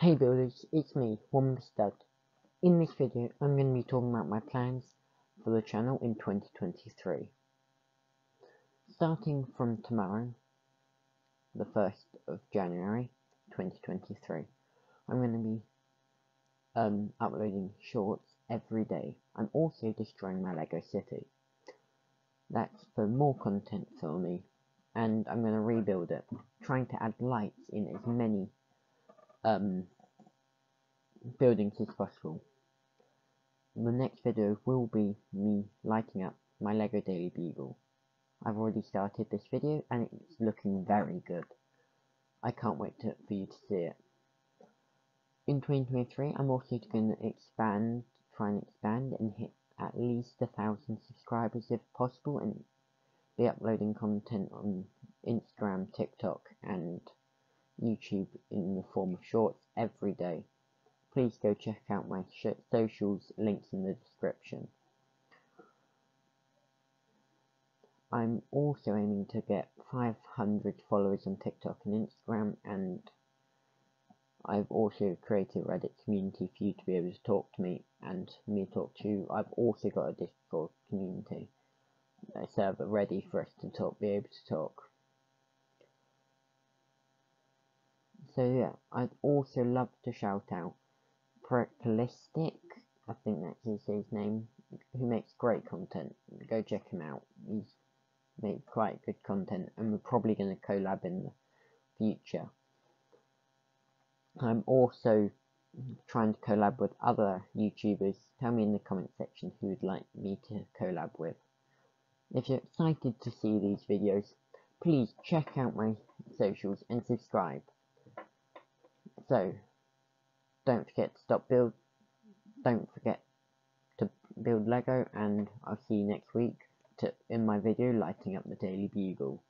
Hey builders, it's me, Onewiththestud. In this video, I'm going to be talking about my plans for the channel in 2023. Starting from tomorrow, the 1st of January 2023, I'm going to be um, uploading shorts every day. I'm also destroying my Lego City. That's for more content for me, and I'm going to rebuild it, trying to add lights in as many um, buildings as possible. The next video will be me lighting up my LEGO Daily Bugle. I've already started this video and it's looking very good. I can't wait to, for you to see it. In 2023 I'm also going to expand, try and expand and hit at least a thousand subscribers if possible and be uploading content on Instagram, TikTok and YouTube in the form of shorts every day. Please go check out my socials, links in the description. I'm also aiming to get 500 followers on TikTok and Instagram and I've also created a Reddit community for you to be able to talk to me and me talk to you. I've also got a Discord community, a server ready for us to talk, be able to talk. So yeah, I'd also love to shout out Precalistic, I think that's his, name, who makes great content. Go check him out. He's made quite good content, and we're probably going to collab in the future. I'm also trying to collab with other YouTubers. Tell me in the comment section who would like me to collab with. If you're excited to see these videos, please check out my socials and subscribe. So, don't forget to stop build, don't forget to build Lego, and I'll see you next week to, in my video lighting up the Daily Bugle.